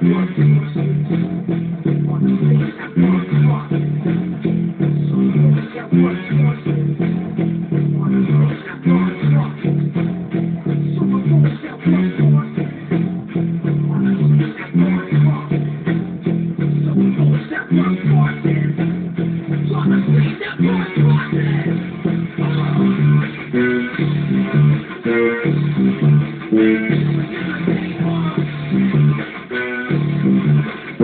Nothing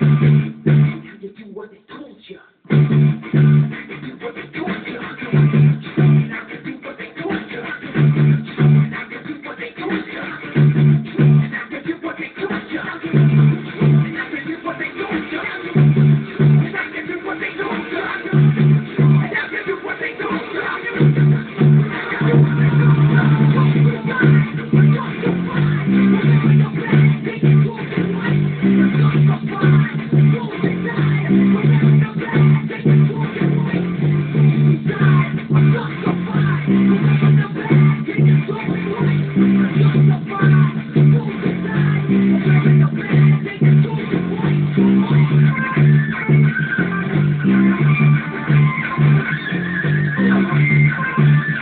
If you do what they told you, if you do what they told you. Thank you.